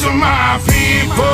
These are my people.